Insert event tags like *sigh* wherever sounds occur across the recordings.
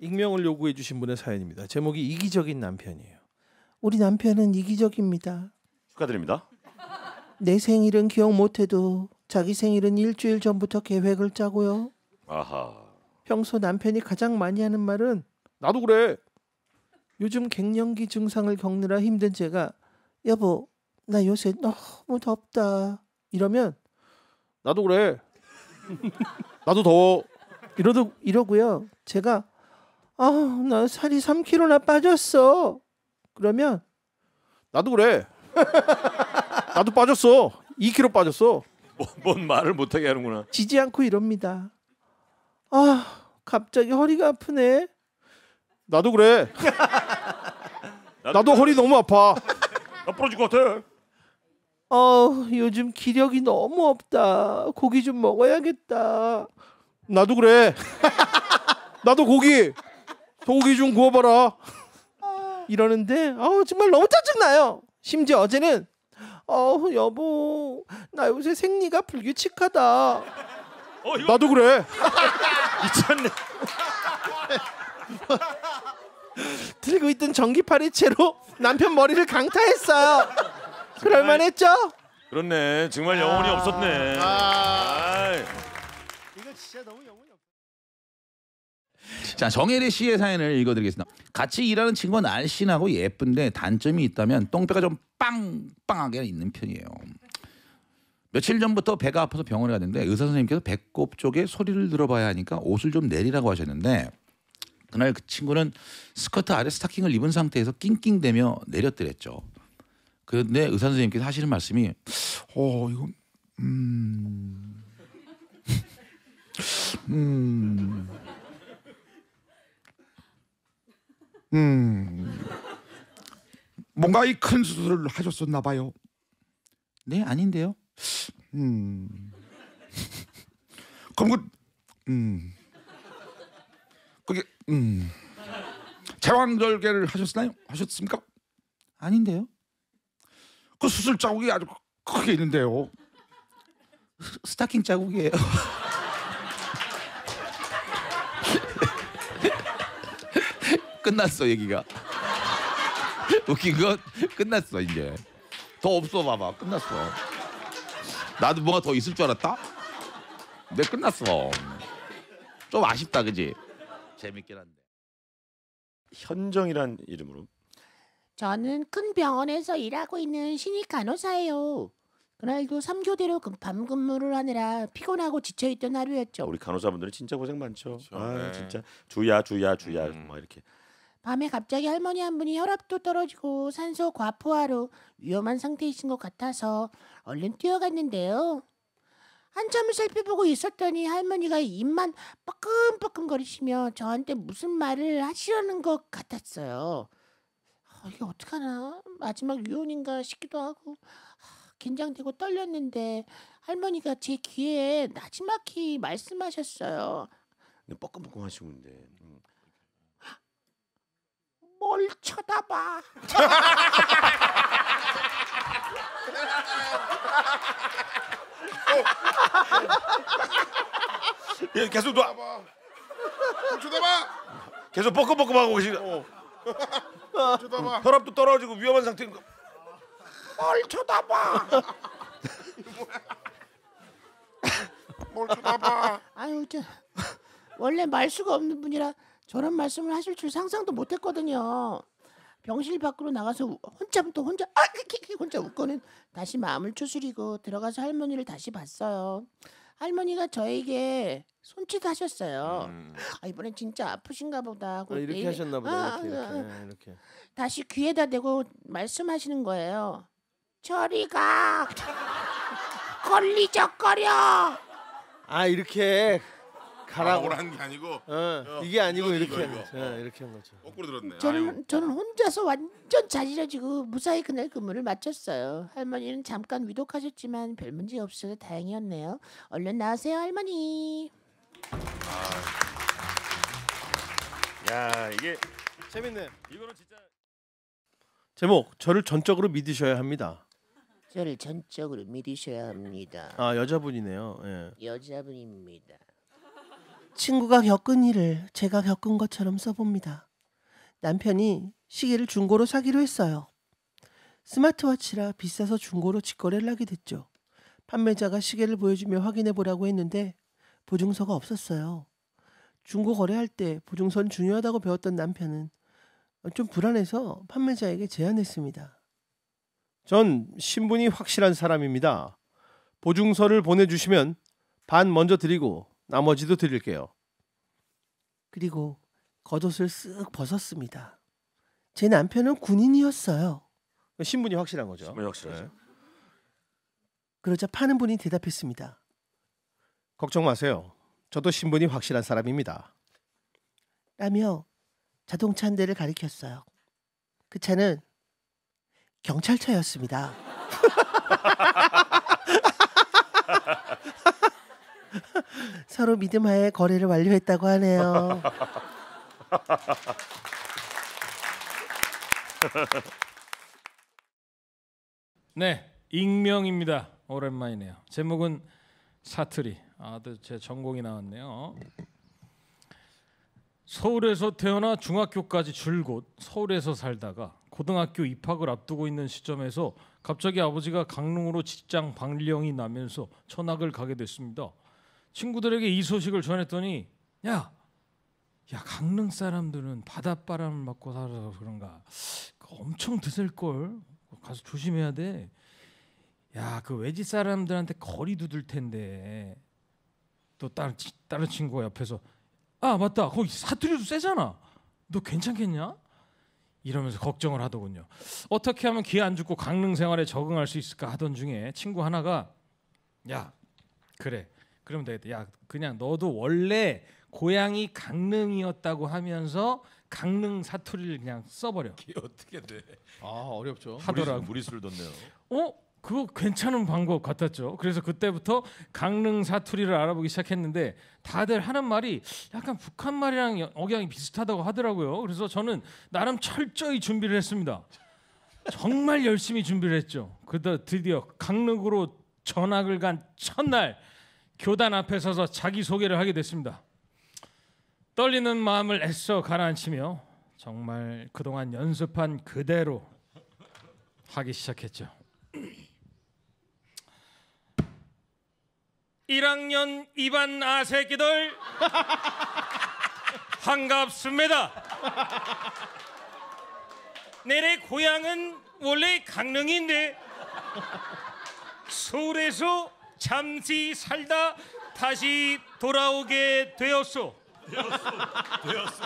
익명을 요구해 주신 분의 사연입니다. 제목이 이기적인 남편이에요. 우리 남편은 이기적입니다. 축하드립니다. 내 생일은 기억 못해도 자기 생일은 일주일 전부터 계획을 짜고요. 아하. 평소 남편이 가장 많이 하는 말은 나도 그래. 요즘 갱년기 증상을 겪느라 힘든 제가 여보 나 요새 너무 덥다 이러면 나도 그래. 나도 더워. 이러도 이러고요. 제가 아 나 살이 3kg나 빠졌어. 그러면 나도 그래. *laughs* 나도 빠졌어. 2kg 빠졌어. 뭐, 뭔 말을 못하게 하는구나. 지지 않고 이럽니다. 아, 갑자기 허리가 아프네. 나도 그래. *laughs* 나도 허리 너무 아파. 나 부러질 것 같아. 어, 요즘 기력이 너무 없다. 고기 좀 먹어야겠다. 나도 그래. 나도 고기. 소고기 좀 구워봐라. 이러는데, 어 정말 너무 짜증나요. 심지어 어제는, 어, 여보, 나 요새 생리가 불규칙하다. 어 이거 나도 그래. *laughs* 미쳤네. 들고 있던 전기 파리채로 남편 머리를 강타했어요. 그럴 만했죠? 그렇네. 정말 영혼이 아. 없었네. 아. 자 정혜리 씨의 사연을 읽어드리겠습니다. 같이 일하는 친구가 날씬하고 예쁜데 단점이 있다면 똥배가 좀 빵빵하게 있는 편이에요. 며칠 전부터 배가 아파서 병원에 갔는데 의사 선생님께서 배꼽 쪽에 소리를 들어봐야 하니까 옷을 좀 내리라고 하셨는데 그날 그 친구는 스커트 아래 스타킹을 입은 상태에서 낑낑대며 내렸더랬죠. 그런데 의사 선생님께서 하시는 말씀이 어 이거 음 *laughs* 음. 음. 뭔가 이 큰 수술을 하셨었나 봐요. 네, 아닌데요. 음. 그럼 그 음. 그게 음. 제왕절개를 하셨나요? 하셨습니까? 아닌데요. 그 수술 자국이 아주 크게 있는데요. 스- 스타킹 자국이에요. *laughs* 끝났어 얘기가. 웃긴 건 끝났어 이제. 더 없어 봐봐 끝났어. 나도 뭐가 더 있을 줄 알았다. 내 끝났어. 좀 아쉽다 그지? 재밌긴 한데. 현정이란 이름으로. 저는 큰 병원에서 일하고 있는 신입 간호사예요. 그날도 3교대로 밤 근무를 하느라 피곤하고 지쳐있던 하루였죠. 우리 간호사분들은 진짜 고생 많죠. 아 네. 진짜 주야 주야 주야 음. 막 이렇게. 밤에 갑자기 할머니 한 분이 혈압도 떨어지고 산소 과포화로 위험한 상태이신 것 같아서 얼른 뛰어갔는데요. 한참을 살펴보고 있었더니 할머니가 입만 빠끔빠끔거리시며 저한테 무슨 말을 하시려는 것 같았어요. 아, 이게 어떡하나 마지막 유언인가 싶기도 하고 아, 긴장되고 떨렸는데 할머니가 제 귀에 나지막히 말씀하셨어요. 근데 뻐끔뻐끔 하시고 있는데. 음. 뭘 쳐다봐. *laughs* 예, 계속 놔. 쳐다봐. 계속 뻐끔뻐끔 하고 계시. 쳐다봐. 혈압도 떨어지고 위험한 상태니까. 뭘 쳐다봐. 뭘 쳐다봐. 아유 저 원래 말수가 없는 분이라 저런 말씀을 하실 줄 상상도 못했거든요. 병실 밖으로 나가서 우- 혼자부터 혼자 아 혼자 웃고는 다시 마음을 추스리고 들어가서 할머니를 다시 봤어요. 할머니가 저에게 손짓하셨어요. 음. 아 이번엔 진짜 아프신가 보다. 아, 이렇게 하셨나 보다. 아, 이렇게 아, 이렇게 아. 이렇게. 다시 귀에다 대고 말씀하시는 거예요. 저리 가. *laughs* 걸리적거려. 아 이렇게 가라고. 가라고 게 아니고 어, 이게 아니고 이거, 이렇게 이거, 한 거죠. 이거. 어, 이렇게 한 거죠. 거꾸로 들었네. 저는 아유. 저는 혼자서 완전 자지러지고 무사히 그날 근무를 마쳤어요. 할머니는 잠깐 위독하셨지만 별 문제 없어서 다행이었네요. 얼른 나으세요 할머니. 야 이게 재밌네. 이거는 진짜. 제목 저를 전적으로 믿으셔야 합니다. 저를 전적으로 믿으셔야 합니다. 아 여자분이네요. 예. 여자분입니다. 친구가 겪은 일을 제가 겪은 것처럼 써봅니다. 남편이 시계를 중고로 사기로 했어요. 스마트워치라 비싸서 중고로 직거래를 하게 됐죠. 판매자가 시계를 보여주며 확인해 보라고 했는데 보증서가 없었어요. 중고 거래할 때 보증서는 중요하다고 배웠던 남편은 좀 불안해서 판매자에게 제안했습니다. 전 신분이 확실한 사람입니다. 보증서를 보내주시면 반 먼저 드리고 나머지도 드릴게요. 그리고 겉옷을 쓱 벗었습니다. 제 남편은 군인이었어요. 신분이 확실한 거죠. 신분이 확실하죠. 네. 그러자 파는 분이 대답했습니다. 걱정 마세요. 저도 신분이 확실한 사람입니다. 라며 자동차 한 대를 가리켰어요. 그 차는 경찰차였습니다. *laughs* 서로 믿음하에 거래를 완료했다고 하네요. *laughs* 네, 익명입니다. 오랜만이네요. 제목은 사투리. 아들 제 전공이 나왔네요. 서울에서 태어나 중학교까지 줄곧 서울에서 살다가 고등학교 입학을 앞두고 있는 시점에서 갑자기 아버지가 강릉으로 직장 방령이 나면서 전학을 가게 됐습니다. 친구들에게 이 소식을 전했더니 야, 야 강릉 사람들은 바닷바람을 맞고 살아서 그런가 엄청 드셀 걸 가서 조심해야 돼. 야, 그 외지 사람들한테 거리 두들 텐데. 또 다른 치- 다른 친구가 옆에서 아 맞다 거기 사투리도 세잖아. 너 괜찮겠냐? 이러면서 걱정을 하더군요. 어떻게 하면 기회 안 죽고 강릉 생활에 적응할 수 있을까 하던 중에 친구 하나가 야 그래 그러면 되겠다. 야 그냥 너도 원래 고향이 강릉이었다고 하면서 강릉 사투리를 그냥 써버려 이게 어떻게 돼? 아 어렵죠. 하더라고. 무리수를 뒀네요. 어? 그거 괜찮은 방법 같았죠. 그래서 그때부터 강릉 사투리를 알아보기 시작했는데 다들 하는 말이 약간 북한 말이랑 여- 억양이 비슷하다고 하더라고요. 그래서 저는 나름 철저히 준비를 했습니다. 정말 열심히 준비를 했죠. 그러다 드디어 강릉으로 전학을 간 첫날 교단 앞에 서서 자기 소개를 하게 됐습니다. 떨리는 마음을 애써 가라앉히며 정말 그동안 연습한 그대로 하기 시작했죠. 1학년 2반 아새끼들 *laughs* 반갑습니다. 내내 고향은 원래 강릉인데 서울에서 잠시 살다 다시 돌아오게 되었소. 되었어.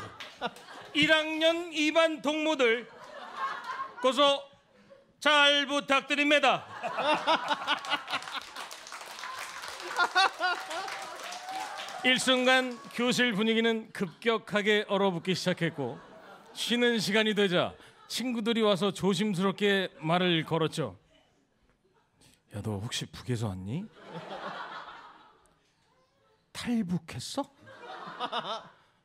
1학년 2반 동무들 고소 잘 부탁드립니다. 일순간 교실 분위기는 급격하게 얼어붙기 시작했고 쉬는 시간이 되자 친구들이 와서 조심스럽게 말을 걸었죠. 야 너 혹시 북에서 왔니? 탈북했어?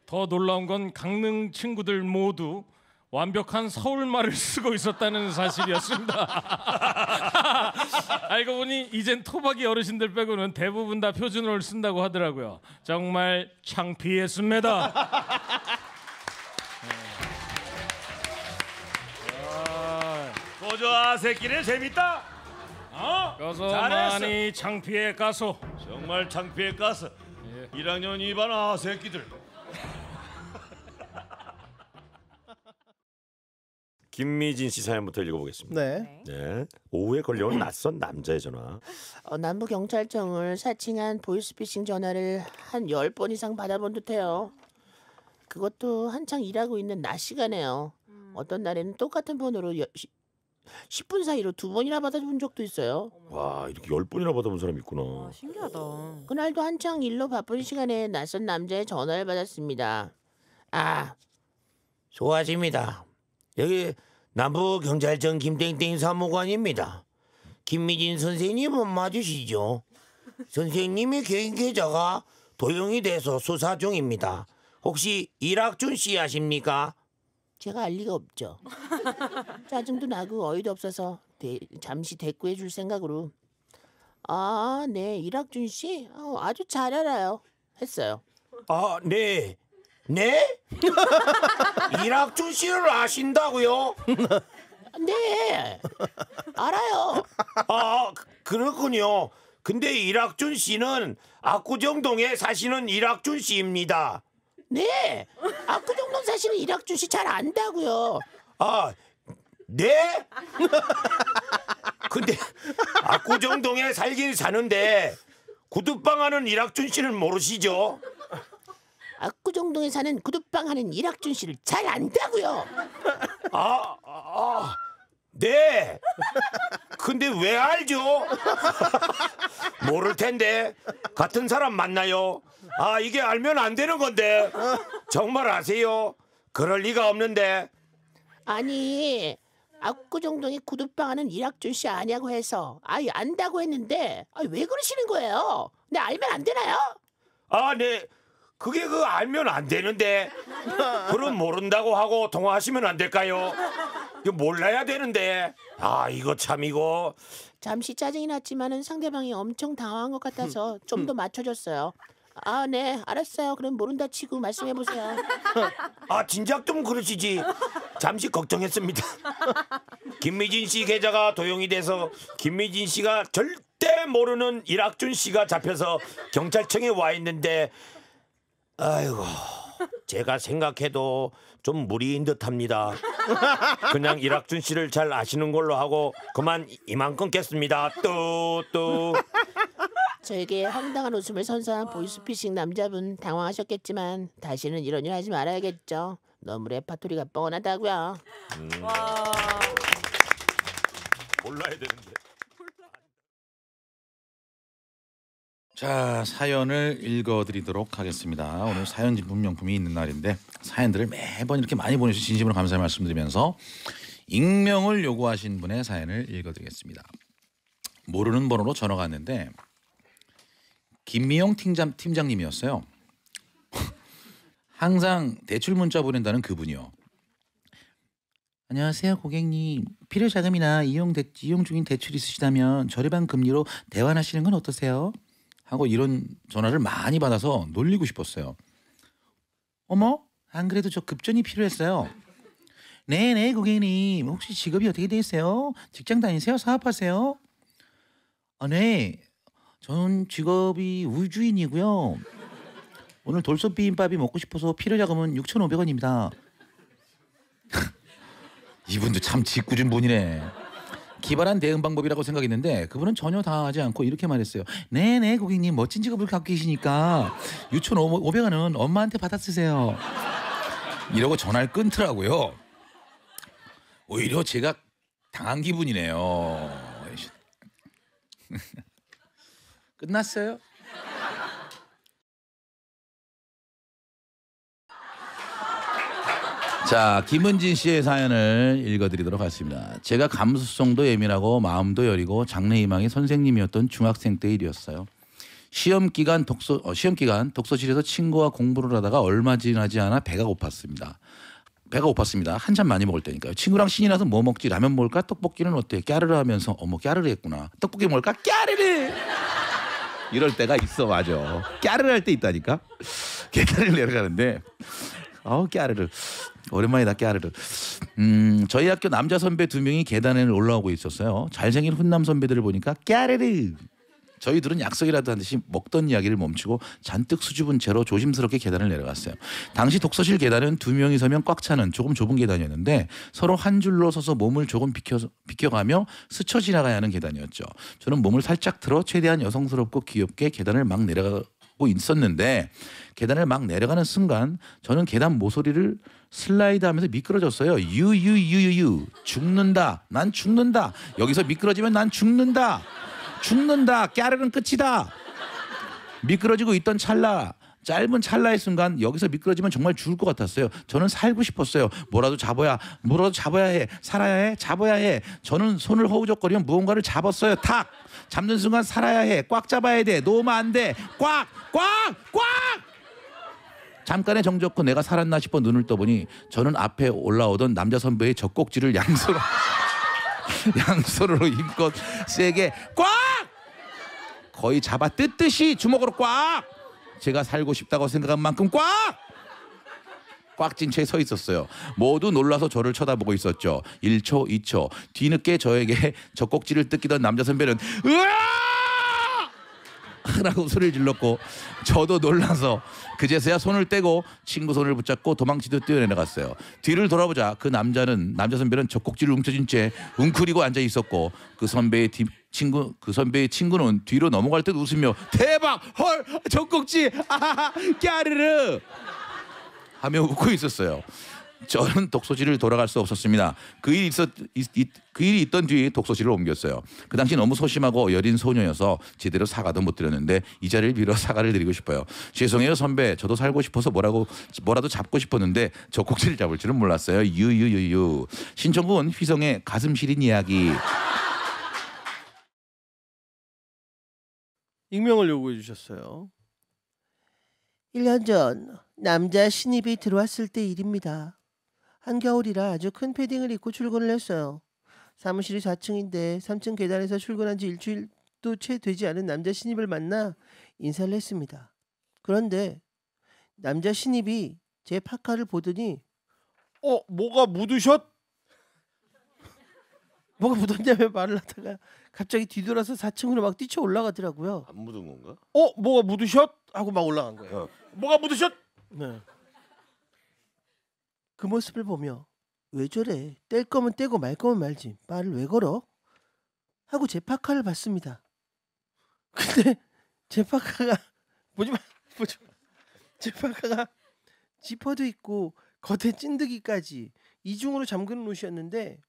더 놀라운 건 강릉 친구들 모두 완벽한 서울말을 쓰고 있었다는 사실이었습니다. *laughs* 알고 보니 이젠 토박이 어르신들 빼고는 대부분 다 표준어를 쓴다고 하더라고요. 정말 창피했습니다. 거저 새끼네 재밌다. 어? 가서 잘했어. 많이 창피해 가소. 정말 창피해 가서 1학년 2반 아 새끼들. *laughs* 김미진 씨 사연부터 읽어보겠습니다. 네. 네. 오후에 걸려온 *clears throat* 낯선 남자의 전화. 어, 남부 경찰청을 사칭한 보이스피싱 전화를 한열번 이상 받아본 듯해요. 그것도 한창 일하고 있는 낮 시간에요. 어떤 날에는 똑같은 번호로 여, 시, 10분 사이로 두 번이나 받아본 적도 있어요. 와 이렇게 열 번이나 받아본 사람이 있구나. 와, 신기하다. 그날도 한창 일로 바쁜 시간에 낯선 남자의 전화를 받았습니다. 아, 소아입니다 여기 남부 경찰청 김땡땡 사무관입니다. 김미진 선생님은 맞으시죠? 선생님의 개인 계좌가 도용이 돼서 수사 중입니다. 혹시 이락준 씨 아십니까? 제가 알 리가 없죠. *laughs* 짜증도 나고 어이도 없어서 대- 잠시 대꾸해 줄 생각으로 아, 네, 이락준 씨, 어, 아주 잘 알아요. 했어요. 아, 네. 네? *laughs* 이락준 씨를 아신다고요? *laughs* 네, 알아요. 아, 그- 그렇군요. 근데 이락준 씨는 압구정동에 사시는 이락준 씨입니다. 네, 압구정동 사시는 이락준 씨잘 안다고요. 아, 네? *laughs* 근데 압구정동에 살긴 사는데 구두방 하는 이락준 씨는 모르시죠? 압구정동에 사는 구두방 하는 이락준 씨를 잘 안다고요. 아, 아, 네. 근데 왜 알죠? *laughs* 모를 텐데 같은 사람 만나요. 아, 이게 알면 안 되는 건데 정말 아세요? 그럴 리가 없는데 아니, 압구정동에 구두방 하는 이락준 씨 아냐고 해서 아이 안다고 했는데 아, 왜 그러시는 거예요? 네 알면 안 되나요? 아, 네. 그게 그 알면 안 되는데 그럼 모른다고 하고 통화하시면 안 될까요? 이거 몰라야 되는데 아 이거 참 이거 잠시 짜증이 났지만은 상대방이 엄청 당황한 것 같아서 좀 더 맞춰줬어요. 아, 네, 알았어요. 그럼 모른다 치고 말씀해 보세요. *laughs* 아 진작 좀 그러시지. 잠시 걱정했습니다. *laughs* 김미진 씨 계좌가 도용이 돼서 김미진 씨가 절대 모르는 이락준 씨가 잡혀서 경찰청에 와 있는데 아이고 제가 생각해도 좀 무리인 듯합니다. 그냥 이락준 씨를 잘 아시는 걸로 하고 그만 이만 끊겠습니다. 뚜뚜 저에게 황당한 웃음을 선사한 보이스피싱 남자분 당황하셨겠지만 다시는 이런 일 하지 말아야겠죠. 너무 레파토리가 뻔하다고요. 몰라야 되는데 자 사연을 읽어드리도록 하겠습니다. 오늘 사연 진품 명품이 있는 날인데 사연들을 매번 이렇게 많이 보내주신 진심으로 감사의 말씀드리면서 익명을 요구하신 분의 사연을 읽어드리겠습니다. 모르는 번호로 전화가 왔는데 김미영 팀장 팀장님이었어요. *laughs* 항상 대출 문자 보낸다는 그분이요. 안녕하세요 고객님 필요 자금이나 이용 대, 이용 중인 대출 있으시다면 저렴한 금리로 대환하시는 건 어떠세요? 하고 이런 전화를 많이 받아서 놀리고 싶었어요. 어머 안 그래도 저 급전이 필요했어요. 네네 고객님 혹시 직업이 어떻게 되세요? 직장 다니세요? 사업하세요? 아 네. 저는 직업이 우주인이고요. 오늘 돌솥 비빔밥이 먹고 싶어서 필요 자금은 6,500원입니다. *laughs* 이분도 참 짓궂은 분이네. 기발한 대응 방법이라고 생각했는데 그분은 전혀 당하지 않고 이렇게 말했어요. 네네 고객님 멋진 직업을 갖고 계시니까 6,500원은 엄마한테 받아 쓰세요. 이러고 전화를 끊더라고요. 오히려 제가 당한 기분이네요. 끝났어요? 자, 김은진 씨의 사연을 읽어드리도록 하겠습니다. 제가 감수성도 예민하고 마음도 여리고 장래희망의 선생님이었던 중학생 때 일이었어요. 시험 기간 독서 어, 시험 기간 독서실에서 친구와 공부를 하다가 얼마 지나지 않아 배가 고팠습니다. 배가 고팠습니다. 한참 많이 먹을 때니까요. 친구랑 신이 나서 뭐 먹지? 라면 먹을까? 떡볶이는 어때? 까르르 하면서 어머 까르르 했구나. 떡볶이 먹을까? 까르르. 이럴 때가 있어 맞아. 까르르 할 때 있다니까. 계단을 내려가는데 아우 까르르. 오랜만이다 깨아르르. 음 저희 학교 남자 선배 두 명이 계단을 올라오고 있었어요. 잘생긴 훈남 선배들을 보니까 깨아르르. 저희들은 약속이라도 한 듯이 먹던 이야기를 멈추고 잔뜩 수줍은 채로 조심스럽게 계단을 내려갔어요. 당시 독서실 계단은 두 명이 서면 꽉 차는 조금 좁은 계단이었는데 서로 한 줄로 서서 몸을 조금 비켜 비켜가며 스쳐 지나가야 하는 계단이었죠. 저는 몸을 살짝 들어 최대한 여성스럽고 귀엽게 계단을 막 내려가고 있었는데 계단을 막 내려가는 순간 저는 계단 모서리를 슬라이드하면서 미끄러졌어요. 유유유유유 죽는다. 난 죽는다. 여기서 미끄러지면 난 죽는다. 죽는다. 깨르는 끝이다. 미끄러지고 있던 찰나 짧은 찰나의 순간 여기서 미끄러지면 정말 죽을 것 같았어요. 저는 살고 싶었어요. 뭐라도 잡아야 뭐라도 잡아야 해. 살아야 해. 잡아야 해. 저는 손을 허우적거리며 무언가를 잡았어요. 탁 잡는 순간 살아야 해. 꽉 잡아야 돼. 놓으면 안 돼. 꽉! 꽉! 꽉! 잠깐의 정적 후 내가 살았나 싶어 눈을 떠보니 저는 앞에 올라오던 남자 선배의 젖꼭지를 양손으로 양손으로 힘껏 세게 꽉 거의 잡아 뜯듯이 주먹으로 꽉 제가 살고 싶다고 생각한 만큼 꽉! 꽉 찐 채 서 있었어요. 모두 놀라서 저를 쳐다보고 있었죠. 1초, 2초. 뒤늦게 저에게 *laughs* 젖꼭지를 뜯기던 남자 선배는 으아! 라고 소리를 질렀고 저도 놀라서 그제서야 손을 떼고 친구 손을 붙잡고 도망치듯 뛰어내려갔어요. 뒤를 돌아보자. 그 남자는 남자 선배는 젖꼭지를 움켜쥔 채 웅크리고 앉아 있었고 그 선배의 뒤, 친구 그 선배의 친구는 뒤로 넘어갈 듯 웃으며 대박! 헐! 젖꼭지! 아하하! 까르르! 하며 웃고 있었어요. 저는 독서실을 돌아갈 수 없었습니다. 그 일이 있었 그 일이 있던 뒤 독서실을 옮겼어요. 그 당시 너무 소심하고 여린 소녀여서 제대로 사과도 못 드렸는데 이 자리를 빌어 사과를 드리고 싶어요. 죄송해요 선배. 저도 살고 싶어서 뭐라고 뭐라도 잡고 싶었는데 저 꼭지를 잡을 줄은 몰랐어요. 유유유유. 신청곡은 휘성의 가슴 시린 이야기. 익명을 요구해 주셨어요. 1년 전 남자 신입이 들어왔을 때 일입니다. 한겨울이라 아주 큰 패딩을 입고 출근을 했어요. 사무실이 4층인데 3층 계단에서 출근한 지 일주일도 채 되지 않은 남자 신입을 만나 인사를 했습니다. 그런데 남자 신입이 제 파카를 보더니 어 뭐가 묻으셨? *laughs* 뭐가 묻었냐며 말을 하다가 갑자기 뒤돌아서 4층으로 막 뛰쳐 올라가더라고요. 안 묻은 건가? 어 뭐가 묻으셨? 하고 막 올라간 거예요. 뭐가 묻으셨? 네. 그 모습을 보며 왜 저래? 뗄 거면 떼고 말 거면 말지. 말을 왜 걸어? 하고 제 파카를 봤습니다. 근데 *laughs* 제 파카가 *laughs* 보지 마, 보지 마. 제 파카가 지퍼도 있고 겉에 찐득이까지 이중으로 잠그는 옷이었는데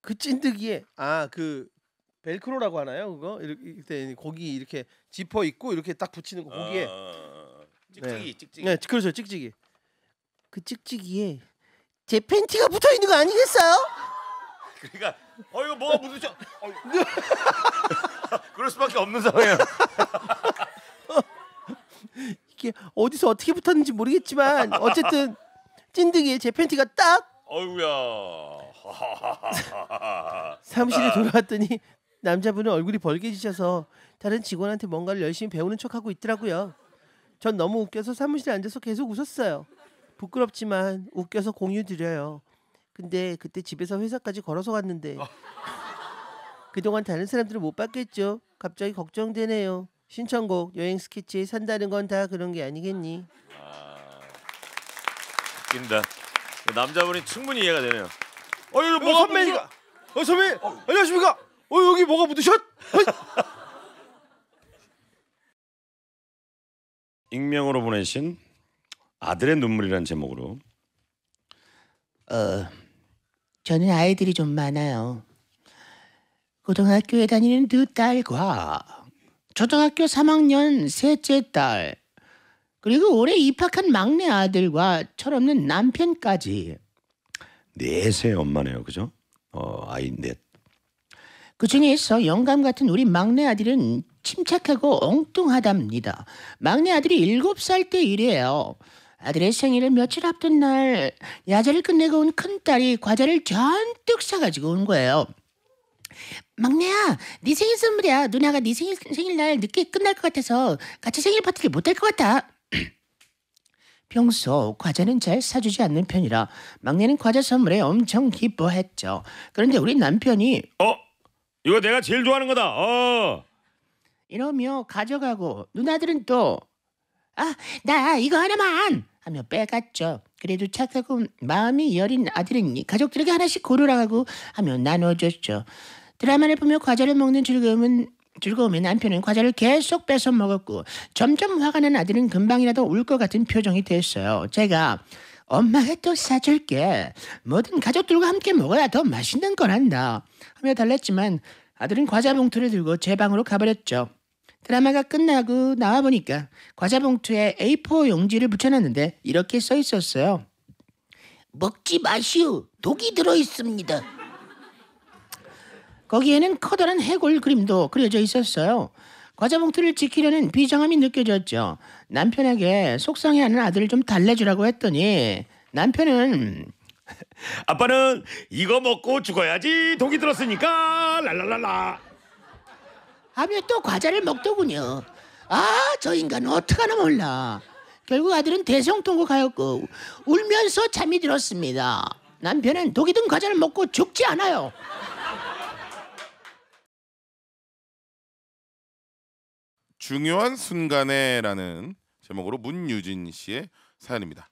그 찐득이에 아 그 벨크로라고 하나요? 그거 이렇게 거기 이렇게 지퍼 있고 이렇게 딱 붙이는 거 거기에 어, 찍찍이 찍찍이. 네, 그렇죠. 찍찍이. 그 찍찍이에 제 팬티가 붙어 있는 거 아니겠어요? 그러니까 어 이거 뭐가 묻으셨? 어, *laughs* 그럴 수밖에 없는 상황이야. *laughs* 이게 어디서 어떻게 붙었는지 모르겠지만 어쨌든 찐득이에 제 팬티가 딱 어이구야. *laughs* 사무실에 돌아왔더니 남자분은 얼굴이 벌개지셔서 다른 직원한테 뭔가를 열심히 배우는 척하고 있더라고요. 전 너무 웃겨서 사무실에 앉아서 계속 웃었어요. 부끄럽지만 웃겨서 공유 드려요. 근데 그때 집에서 회사까지 걸어서 갔는데 그동안 다른 사람들은 못 봤겠죠. 갑자기 걱정되네요. 신청곡 여행 스케치에 산다는 건 다 그런 게 아니겠니? 웃긴다. 남자분이 충분히 이해가 되네요. 어 이거 어, 뭐가 선배니까. 어 선배 안녕하십니까? 어 여기 뭐가 묻으셨? 익명으로 보내신 아들의 눈물이라는 제목으로 어, 저는 아이들이 좀 많아요. 고등학교에 다니는 두 딸과 초등학교 3학년 셋째 딸, 그리고 올해 입학한 막내 아들과 철없는 남편까지. 넷의 엄마네요, 그죠? 어 아이 넷. 그 중에서 영감 같은 우리 막내 아들은 침착하고 엉뚱하답니다. 막내 아들이 일곱 살때 일이에요. 아들의 생일을 며칠 앞둔 날 야자를 끝내고 온 큰딸이 과자를 잔뜩 사가지고 온 거예요. 막내야, 네 생일 선물이야. 누나가 네 생일 생일날 늦게 끝날 것 같아서 같이 생일 파티를 못 할 것 같아. *clears throat* 평소 과자는 잘 사주지 않는 편이라 막내는 과자 선물에 엄청 기뻐했죠. 그런데 우리 남편이 어 이거 내가 제일 좋아하는 거다. 어 이러며 가져가고 누나들은 또 아, 나 이거 하나만 하며 빼갔죠. 그래도 착하고 마음이 여린 아들은 가족들에게 하나씩 고르라고 하며 나눠줬죠. 드라마를 보며 과자를 먹는 즐거움은 즐거움에 남편은 과자를 계속 뺏어 먹었고 점점 화가 난 아들은 금방이라도 울 것 같은 표정이 됐어요. 제가 엄마가 또 사줄게. 뭐든 가족들과 함께 먹어야 더 맛있는 거란다. 하며 달랬지만 아들은 과자 봉투를 들고 제 방으로 가버렸죠. 드라마가 끝나고 나와 보니까 과자 봉투에 A4 용지를 붙여놨는데 이렇게 써 있었어요. 먹지 마시오. 독이 들어 있습니다. 거기에는 커다란 해골 그림도 그려져 있었어요. 과자 봉투를 지키려는 비장함이 느껴졌죠. 남편에게 속상해하는 아들을 좀 달래주라고 했더니 남편은 *laughs* 아빠는 이거 먹고 죽어야지 독이 들었으니까 랄랄랄라. 하며 또 과자를 먹더군요. 아, 저 인간 어떡하나 몰라. 결국 아들은 대성통곡하였고 울면서 잠이 들었습니다. 남편은 독이 든 과자를 먹고 죽지 않아요. 중요한 순간에라는 제목으로 문유진 씨의 사연입니다.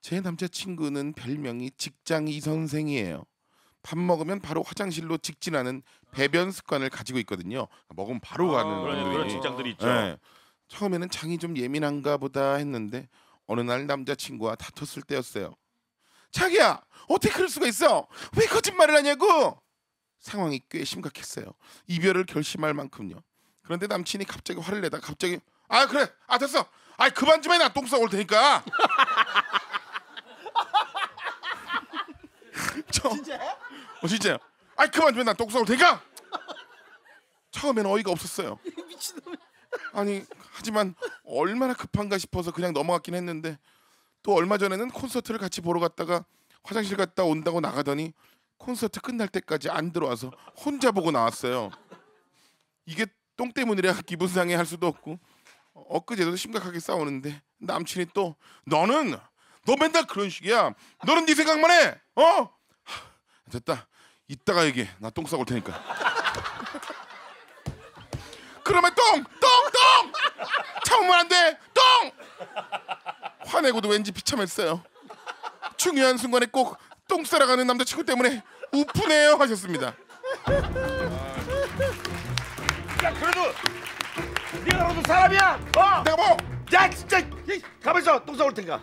제 남자친구는 별명이 직장 이 선생이에요. 밥 먹으면 바로 화장실로 직진하는 배변 습관을 가지고 있거든요. 먹으면 바로 가는 아, 그런, 분들이. 그런 직장들이 있죠. 네. 처음에는 장이 좀 예민한가 보다 했는데 어느 날 남자친구와 다퉜을 때였어요. 자기야 어떻게 그럴 수가 있어? 왜 거짓말을 하냐고? 상황이 꽤 심각했어요. 이별을 결심할 만큼요. 그런데 남친이 갑자기 화를 내다 갑자기 아 그래 아 됐어 아 그만 좀해나똥 싸올 테니까 저 진짜요? 어 진짜요? 아 그만 좀해나똥 싸올 테니까 처음에는 어이가 없었어요. *laughs* 아니 하지만 얼마나 급한가 싶어서 그냥 넘어갔긴 했는데 또 얼마 전에는 콘서트를 같이 보러 갔다가 화장실 갔다 온다고 나가더니 콘서트 끝날 때까지 안 들어와서 혼자 보고 나왔어요. 이게 똥 때문이라 기분 상해 할 수도 없고 어, 엊그제도 심각하게 싸우는데 남친이 또 너는 너 맨날 그런 식이야. 너는 네 생각만 해. 어? 하, 됐다. 이따가 얘기해. 나 똥 싸올 테니까. 그러면 똥! 똥! 똥! 참으면 안 돼! 똥! 화내고도 왠지 비참했어요. 중요한 순간에 꼭 똥 싸러 가는 남자친구 때문에 우프네요 하셨습니다. 야 그래도 네가 그래도 사람이야. 어? 내가 뭐 야 진짜 이, 가만있어 똥 싸올 테니까.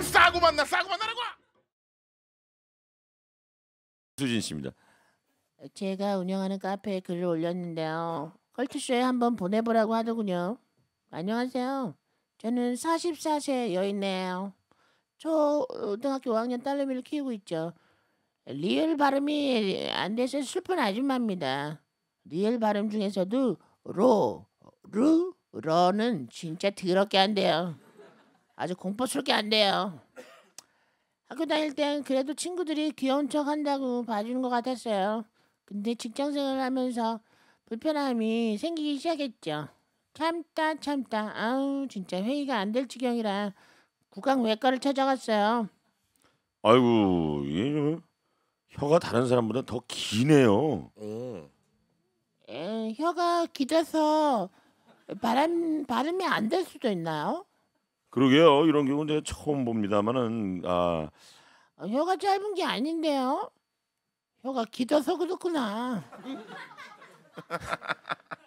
싸고 만나 싸고 만나라고! 수진 씨입니다. 제가 운영하는 카페에 글을 올렸는데요. 컬투쇼에 한번 보내보라고 하더군요. 안녕하세요. 저는 44세 여인이에요. 초등학교 5학년 딸내미를 키우고 있죠. 리을 발음이 안 돼서 슬픈 아줌마입니다. 리을 발음 중에서도 로, 루, 러는 진짜 더럽게 안 돼요. 아주 공포스럽게 안 돼요. 학교 다닐 땐 그래도 친구들이 귀여운 척 한다고 봐주는 것 같았어요. 근데 직장 생활을 하면서 불편함이 생기기 시작했죠. 참다 참다 아우 진짜 회의가 안 될 지경이라 구강 외과를 찾아갔어요. 아이고 이게 좀 혀가 다른 사람보다 더 기네요. 에, 혀가 길어서 발음 발음이 안 될 수도 있나요? 그러게요. 이런 경우 제가 처음 봅니다만은 아 어, 혀가 짧은 게 아닌데요. 혀가 길어서 그렇구나.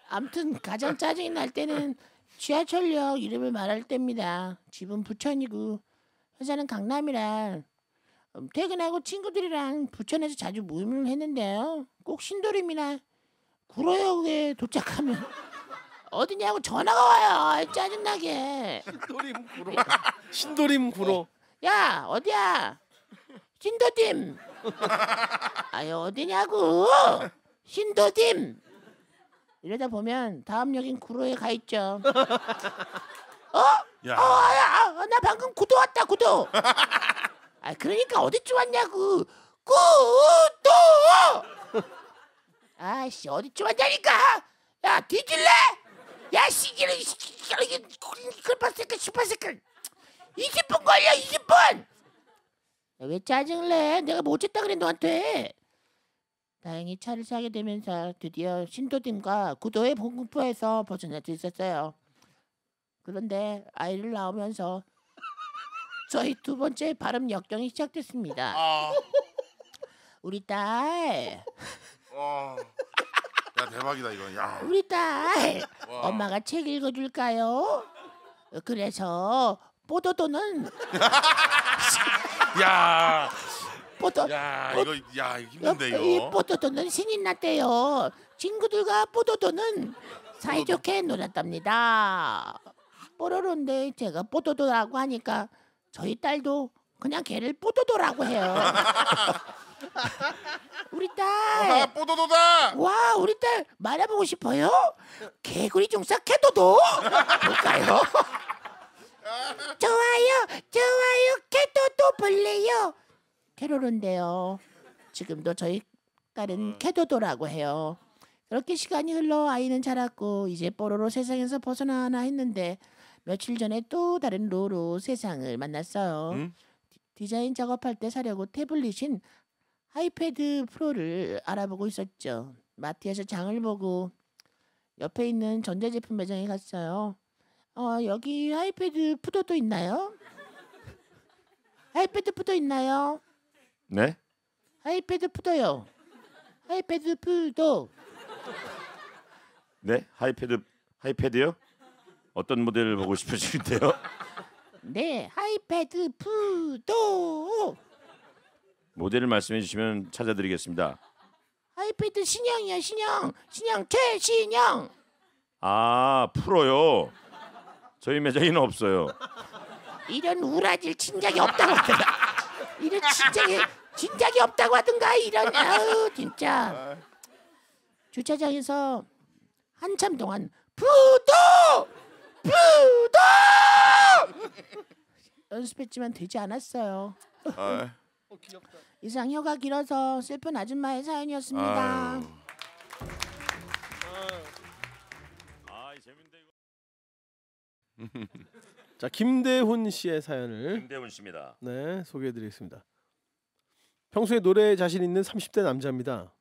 아무튼 가장 짜증이 날 때는 지하철역 이름을 말할 때입니다. 집은 부천이고 회사는 강남이라 음, 퇴근하고 친구들이랑 부천에서 자주 모임을 했는데요. 꼭 신도림이나 구로역에 도착하면 어디냐고 전화가 와요. 짜증나게. 신도림 구로. *laughs* 신도림 구로. 야 어디야 신도딤 아유 어디냐고 신도딤 이러다 보면 다음 역인 구로에 가 있죠 어? 야. 어, 아, 아, 나 방금 구도 왔다 구도 아 그러니까 어디쯤 왔냐고 구도 아씨 어디쯤 왔냐니까 야 뒤질래 야 시기를 이게 글파스클 슈퍼스클. 20분 걸려 20분! 왜 짜증을 내? 내가 못 쳤다 그래 너한테? 다행히 차를 사게 되면서 드디어 신도림과 구도의 공포에서 벗어날 수 있었어요. 그런데 아이를 낳으면서 저희 두 번째 발음 역경이 시작됐습니다. 아, 우리 딸. 와, 야 대박이다 이거. 야, 우리 딸 와. 엄마가 책 읽어줄까요? 그래서 뽀도도는 야, 뽀도 야 이거 야 이거 힘든데 이 이거. 뽀도도는 신이 났대요. 친구들과 뽀도도는 사이좋게 놀았답니다. 뽀로로인데 제가 뽀도도라고 하니까 저희 딸도 그냥 걔를 뽀도도라고 해요. *laughs* 우리 아, 딸, 뽀도도다. 와 우리 딸 말해보고 싶어요? 개구리 중사 캐도도 볼까요? *laughs* 좋아요, 좋아요, 캐도도 볼래요. 캐로로인데요. 지금도 저희 딸은 캐도도라고 해요. 그렇게 시간이 흘러 아이는 자랐고 이제 뽀로로 세상에서 벗어나나 했는데 며칠 전에 또 다른 로로 세상을 만났어요. 응? 디- 디자인 작업할 때 사려고 태블릿인 아이패드 프로를 알아보고 있었죠. 마트에서 장을 보고 옆에 있는 전자제품 매장에 갔어요. 어, 여기 아이패드 푸도도 있나요? 아이패드 푸도 있나요? 네? 아이패드 푸도요. 아이패드 푸도. 네? 하이패드 하이패드요? 어떤 모델을 보고 싶으신데요? 네, 아이패드 푸도. 모델을 말씀해 주시면 찾아드리겠습니다. 아이패드 신형이야, 신형. 신형 최신형. 아 프로요. 저희 매장에는 없어요. 이런 우라질 진작에 없다고 하든가. 이런 진작에 진작에 없다고 하든가 이런 아우 진짜. 주차장에서 한참 동안 푸도 푸도 연습했지만 되지 않았어요. 아, *laughs* 이상 혀가 길어서 슬픈 아줌마의 사연이었습니다. 아유. 아. *laughs* 자 김대훈 씨의 사연을 김대훈 씨입니다. 네 소개해드리겠습니다. 평소에 노래에 자신 있는 30대 남자입니다.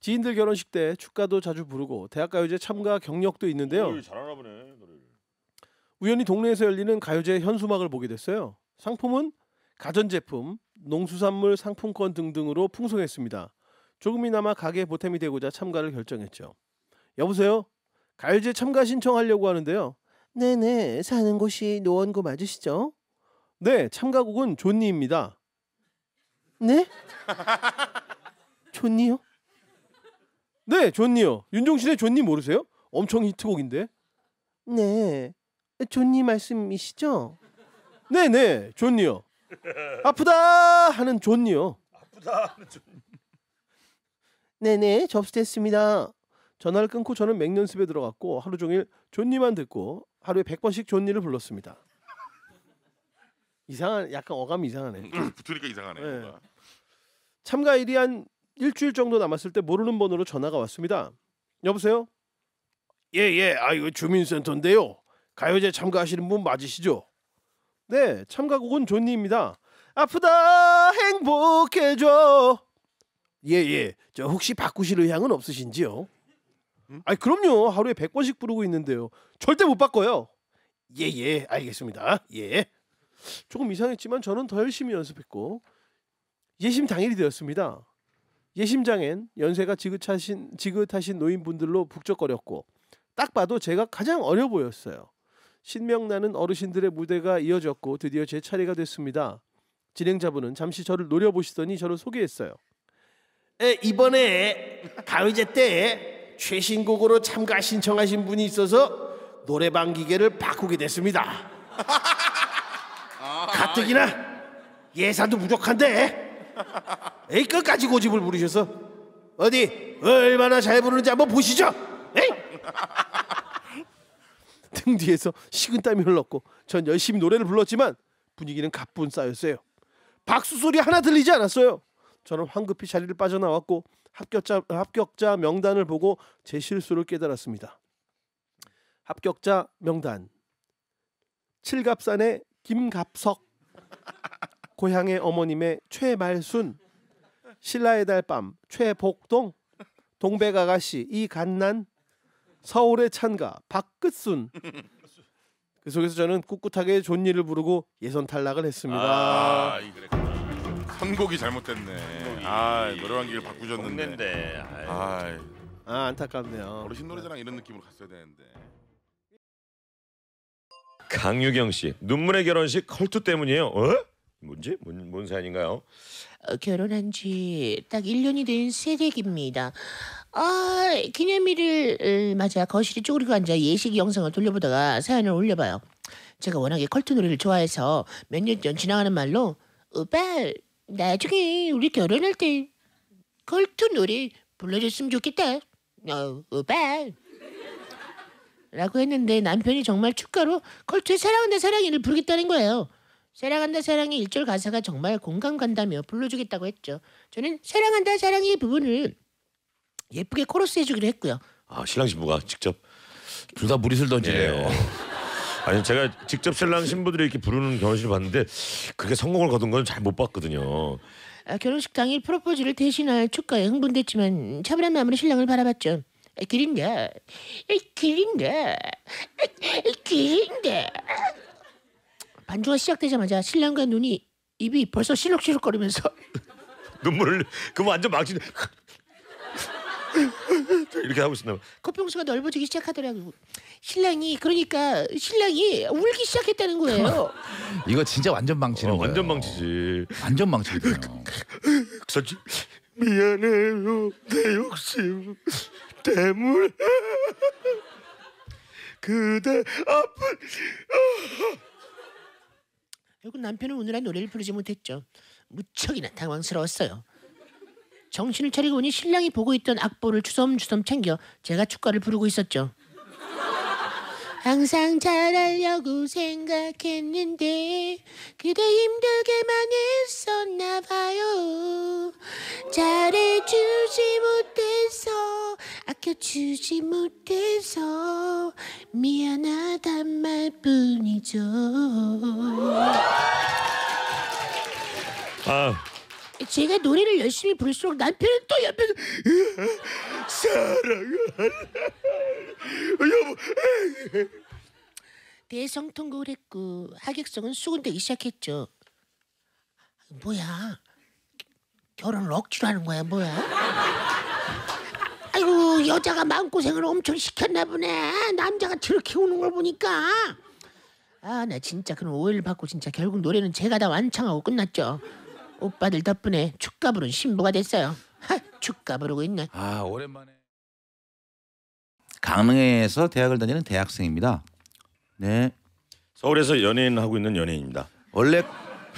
지인들 결혼식 때 축가도 자주 부르고 대학가요제 참가 경력도 있는데요. 어이, 잘하나 보네 노래를. 우연히 동네에서 열리는 가요제 현수막을 보게 됐어요. 상품은 가전제품, 농수산물 상품권 등등으로 풍성했습니다. 조금이나마 가게 보탬이 되고자 참가를 결정했죠. 여보세요? 가요제 참가 신청하려고 하는데요. 네네 사는 곳이 노원구 맞으시죠? 네, 참가곡은 존니입니다. 네? *laughs* 좋니요? 네, 존니요. 윤종신의 존니 모르세요? 엄청 히트곡인데. 네 좋니 말씀이시죠? 네, 네, 존니요. 아프다 하는 존니요. 네네 접수됐습니다. 전화를 끊고 저는 맹연습에 들어갔고 하루 종일 존니만 듣고 하루에 100번씩 존니를 불렀습니다. 이상한 약간 어감이 이상하네. 좀 붙으니까 이상하네. 네. 참가일이 한 일주일 정도 남았을 때 모르는 번호로 전화가 왔습니다. 여보세요? 예예, 아 이거 주민센터인데요. 가요제 참가하시는 분 맞으시죠? 네, 참가곡은 존니입니다. 아프다 행복해져. 예 예, 저 혹시 바꾸실 의향은 없으신지요? 아이 그럼요, 하루에 100번씩 부르고 있는데요. 절대 못 바꿔요. 예 예, 알겠습니다. 예. 조금 이상했지만 저는 더 열심히 연습했고 예심 당일이 되었습니다. 예심장엔 연세가 지긋하신 지긋하신 노인분들로 북적거렸고 딱 봐도 제가 가장 어려 보였어요. 신명나는 어르신들의 무대가 이어졌고 드디어 제 차례가 됐습니다. 진행자분은 잠시 저를 노려보시더니 저를 소개했어요. 에, 이번에 가요제 때 최신곡으로 참가 신청하신 분이 있어서 노래방 기계를 바꾸게 됐습니다. *laughs* 가뜩이나 예산도 부족한데 에이 끝까지 고집을 부르셔서 어디 얼마나 잘 부르는지 한번 보시죠. 에이! 등 뒤에서 식은땀이 흘렀고 전 열심히 노래를 불렀지만 분위기는 가뿐 쌓였어요. 박수 소리 하나 들리지 않았어요. 저는 황급히 자리를 빠져나왔고 합격자 합격자 명단을 보고 제 실수를 깨달았습니다. 합격자 명단 칠갑산의 김갑석 고향의 어머님의 최말순 신라의 달밤 최복동 동백아가씨 이간난 서울의 찬가 박끝순 *laughs* 그 속에서 저는 꿋꿋하게 존니를 부르고 예선 탈락을 했습니다. 아, 이 그랬구나. 선곡이 잘못됐네. 아, 노래방 기를 바꾸셨는데. 동네인데. 아이. 아, 아 안타깝네요. 어르신 노래자랑 이런 느낌으로 갔어야 되는데. 강유경 씨 눈물의 결혼식 컬투 때문이에요. 어? 뭔지 뭔, 뭔 사연인가요? 어, 결혼한 지 딱 1년이 된 새댁입니다. 아, 기념일을 을, 맞아 거실에 쪼그리고 앉아 예식 영상을 돌려보다가 사연을 올려봐요. 제가 워낙에 컬투 노래를 좋아해서 몇 년 전 지나가는 말로 오빠 나중에 우리 결혼할 때 컬투 노래 불러줬으면 좋겠다. 어, 오빠 라고 했는데 남편이 정말 축가로 컬투의 사랑한다 사랑이를 부르겠다는 거예요. 사랑한다 사랑이 1절 가사가 정말 공감 간다며 불러주겠다고 했죠. 저는 사랑한다 사랑이 부분을 예쁘게 코러스 해주기로 했고요. 아 신랑 신부가 직접 둘 다 무리수를 던지네요. 예. *laughs* 아니 제가 직접 신랑 신부들이 이렇게 부르는 결혼식을 봤는데 그게 성공을 거둔 건 잘 못 봤거든요. 아, 결혼식 당일 프로포즈를 대신할 축가에 흥분됐지만 차분한 마음으로 신랑을 바라봤죠. 아, 그린다, 아, 그린다, 아. 반주가 시작되자마자 신랑과 눈이 입이 벌써 실룩실룩거리면서 *laughs* 눈물을 그 완전 망치 이렇게 하고 있었나 봐. 코평수가 넓어지기 시작하더라고. 신랑이 그러니까 신랑이 울기 시작했다는 거예요. *laughs* 이거 진짜 완전 망치는 어, 거예요. 완전 망치지. 완전 망치거든요. 그렇지. 미안해요 내 욕심 때문에 그대 아픈 결국 남편은 우느라 노래를 부르지 못했죠. 무척이나 당황스러웠어요. 정신을 차리고 보니 신랑이 보고 있던 악보를 주섬주섬 챙겨 제가 축가를 부르고 있었죠. 항상 잘하려고 생각했는데 그대 힘들게만 했었나 봐요. 잘해주지 못해서 아껴주지 못해서 미안하단 말뿐이죠. 아 제가 노래를 열심히 부를수록 남편은 또 옆에서 대성 통곡을 했고 하객성은 수군대기 시작했죠. 뭐야? 결혼을 억지로 하는 거야 뭐야? 아이고 여자가 마음고생을 엄청 시켰나 보네. 남자가 저렇게 우는 걸 보니까 아 나 진짜 그런 오해를 받고 진짜 결국 노래는 제가 다 완창하고 끝났죠. 오빠들 덕분에 축가 부른 신부가 됐어요. 하, 축가 부르고 있네. 아 오랜만에 강릉에서 대학을 다니는 대학생입니다. 네 서울에서 연예인 하고 있는 연예인입니다. 원래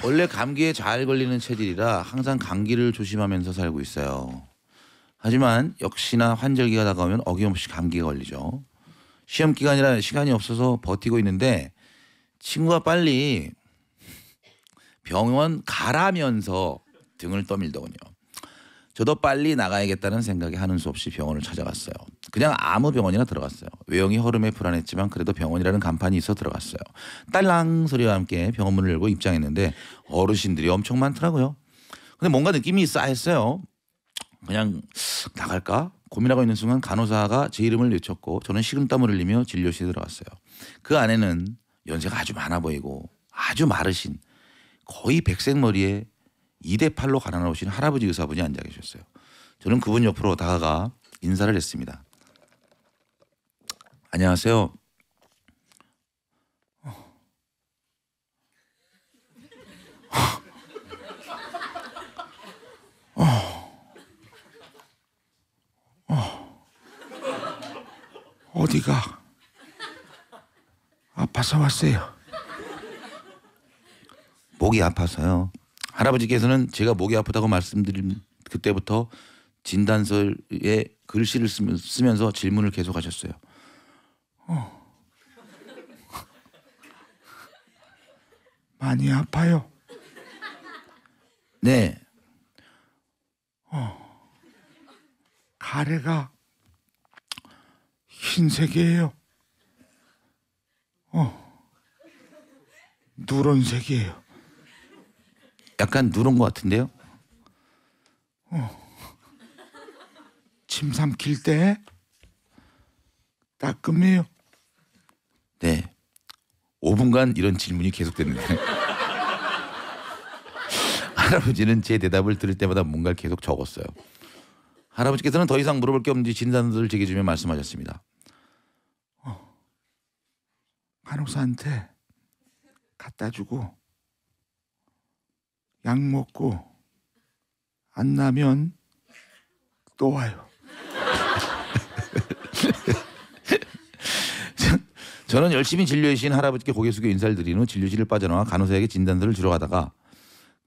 원래 감기에 잘 걸리는 체질이라 항상 감기를 조심하면서 살고 있어요. 하지만 역시나 환절기가 다가오면 어김없이 감기가 걸리죠. 시험 기간이라 시간이 없어서 버티고 있는데 친구가 빨리 병원 가라면서 등을 떠밀더군요. 저도 빨리 나가야겠다는 생각에 하는 수 없이 병원을 찾아갔어요. 그냥 아무 병원이나 들어갔어요. 외형이 허름해 불안했지만 그래도 병원이라는 간판이 있어 들어갔어요. 딸랑 소리와 함께 병원 문을 열고 입장했는데 어르신들이 엄청 많더라고요. 근데 뭔가 느낌이 싸했어요. 그냥 나갈까 고민하고 있는 순간 간호사가 제 이름을 외쳤고 저는 식은땀을 흘리며 진료실에 들어갔어요. 그 안에는 연세가 아주 많아 보이고 아주 마르신 거의 백색 머리에 2대 8로 갈아놓으신 할아버지 의사분이 앉아 계셨어요. 저는 그분 옆으로 다가가 인사를 했습니다. 안녕하세요. 어디가 아파서 왔어요. 목이 아파서요. 할아버지께서는 제가 목이 아프다고 말씀드린 그때부터 진단서에 글씨를 쓰면- 쓰면서 질문을 계속하셨어요. 어. 많이 아파요. 네. 어. 가래가 흰색이에요. 어. 누런색이에요. 약간 누런 것 같은데요? 어. *laughs* 침 삼킬 때 따끔해요. 네. 5분간 이런 질문이 계속됐는데 *laughs* 할아버지는 제 대답을 들을 때마다 뭔가를 계속 적었어요. 할아버지께서는 더 이상 물어볼 게 없는지 진단서를 제게 주며 말씀하셨습니다. 어, 간호사한테 갖다 주고 약 먹고 안 나면 또 와요. *laughs* 저는 열심히 진료해 주신 할아버지께 고개 숙여 인사를 드린 후 진료실을 빠져나와 간호사에게 진단서를 주러 가다가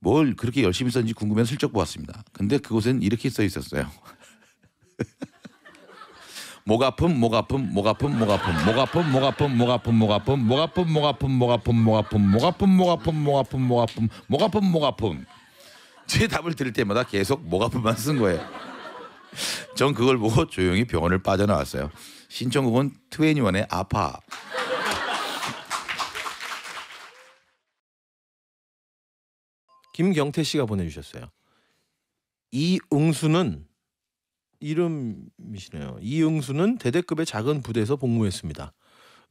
뭘 그렇게 열심히 썼는지 궁금해서 슬쩍 보았습니다. 근데 그곳엔 이렇게 써 있었어요. *laughs* 목 아픔, 목 아픔, 목 아픔, 목 아픔, 목 아픔, 목 아픔, 목 아픔, 목 아픔, 목 아픔, 목 아픔, 목 아픔, 목 아픔, 목 아픔, 목 아픔, 목 아픔, 목 아픔, 목 아픔, 목 아픔. 제 답을 들을 때마다 계속 목 아픔만 쓴 거예요. 전 그걸 보고 조용히 병원을 빠져나왔어요. 신청곡은 트웬티원의 아파. 김경태 씨가 보내주셨어요. 이응수는 이름이시네요. 이응수는 대대급의 작은 부대에서 복무했습니다.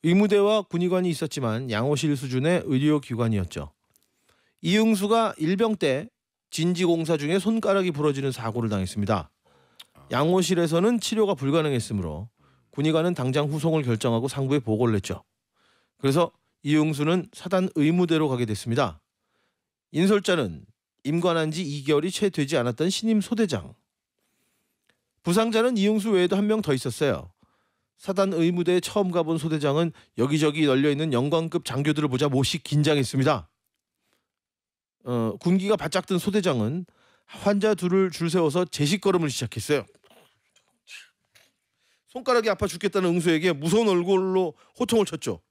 의무대와 군의관이 있었지만 양호실 수준의 의료기관이었죠. 이응수가 일병 때 진지공사 중에 손가락이 부러지는 사고를 당했습니다. 양호실에서는 치료가 불가능했으므로 군의관은 당장 후송을 결정하고 상부에 보고를 했죠. 그래서 이응수는 사단 의무대로 가게 됐습니다. 인솔자는 임관한 지 2개월이 채 되지 않았던 신임 소대장. 부상자는 이응수 외에도 한 명 더 있었어요. 사단 의무대에 처음 가본 소대장은 여기저기 널려 있는 영광급 장교들을 보자 몹시 긴장했습니다. 어, 군기가 바짝 든 소대장은 환자 둘을 줄 세워서 제식걸음을 시작했어요. 손가락이 아파 죽겠다는 응수에게 무서운 얼굴로 호통을 쳤죠.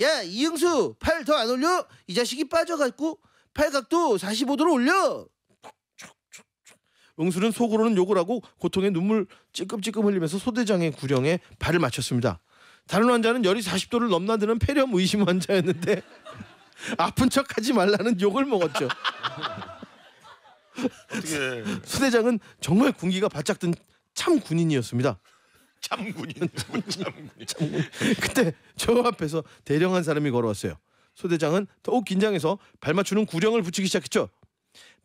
야 이응수 팔 더 안 올려? 이 자식이 빠져갖고 팔각도 45도로 올려. 응수는 속으로는 욕을 하고 고통에 눈물 찔끔찔끔 흘리면서 소대장의 구령에 발을 맞췄습니다. 다른 환자는 열이 40도를 넘나드는 폐렴 의심 환자였는데 *laughs* 아픈 척하지 말라는 욕을 먹었죠. 어떻게 *laughs* 소대장은 정말 군기가 바짝 든 참 군인이었습니다. 참 군인 참 군인. 그때 저 앞에서 대령 한 사람이 걸어왔어요. 소대장은 더욱 긴장해서 발 맞추는 구령을 붙이기 시작했죠.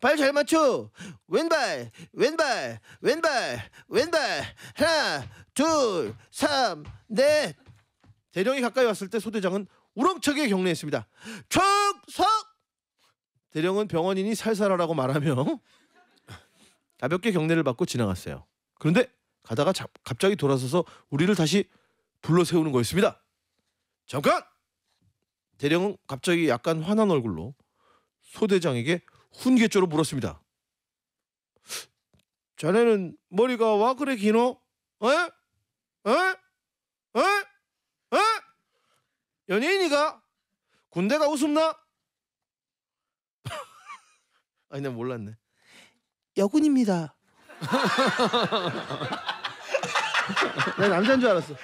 발 잘 맞춰. 왼발, 왼발, 왼발, 왼발. 하나, 둘, 삼, 넷. 대령이 가까이 왔을 때 소대장은 우렁차게 격려했습니다. 충성! 대령은 병원인이 살살하라고 말하며 가볍게 격려를 받고 지나갔어요. 그런데 가다가 자- 갑자기 돌아서서 우리를 다시 불러 세우는 거였습니다. 잠깐! 대령은 갑자기 약간 화난 얼굴로 소대장에게 훈계조로 물었습니다. 자네는 머리가 와 그래 기노? 어? 어? 어? 어? 연예인이가? 군대가 웃음나? *laughs* 아니 난 몰랐네. 여군입니다. *laughs* 나 남자인 줄 알았어.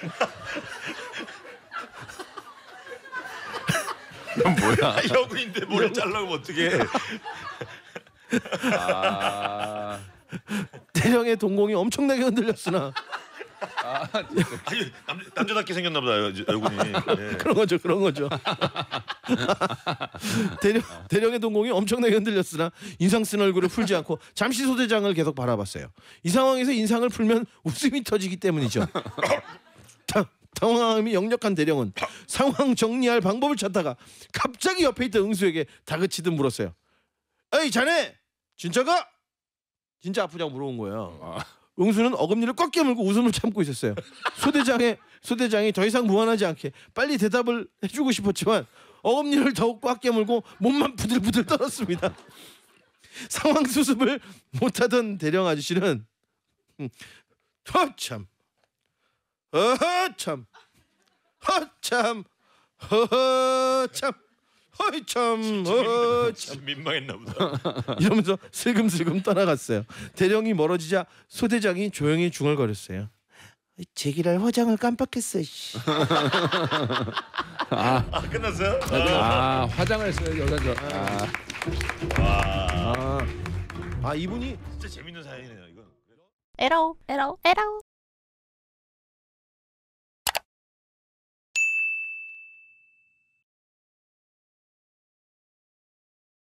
아, 여군인데 머리 잘라면 어떻게? 아, 대령의 동공이 엄청나게 흔들렸으나 아니 남, 남자답게 생겼나 보다 여- 여군이. 예. 그런 거죠, 그런 거죠. 대령 대령의 동공이 엄청나게 흔들렸으나 인상 쓴 얼굴을 풀지 않고 잠시 소대장을 계속 바라봤어요. 이 상황에서 인상을 풀면 웃음이 터지기 때문이죠. 당- 당황함이 역력한 대령은 상황 정리할 방법을 찾다가 갑자기 옆에 있던 응수에게 다그치듯 물었어요. 에이 자네 진짜가? 진짜 아프냐고 물어본 거예요. 응수는 어금니를 꽉 깨물고 웃음을 참고 있었어요. 소대장의 소대장이 더 이상 무안하지 않게 빨리 대답을 해주고 싶었지만 어금니를 더욱 꽉 깨물고 몸만 부들부들 떨었습니다. 상황 수습을 못하던 대령 아저씨는 음, 허 참 허참 허참 허참 허참 허참 진짜 민망했나 보다. *laughs* 이러면서 슬금슬금 떠나갔어요. 대령이 멀어지자 소대장이 조용히 중얼거렸어요. 제기랄 화장을 깜빡했어. 씨. *laughs* 아 끝났어요? 아 화장을 했어요 여자 저. 아. 아, 아 이분이 진짜 재밌는 사연이네요 이거. 에러 에러 에러